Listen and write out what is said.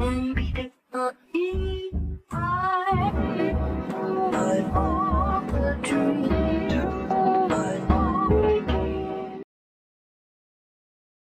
and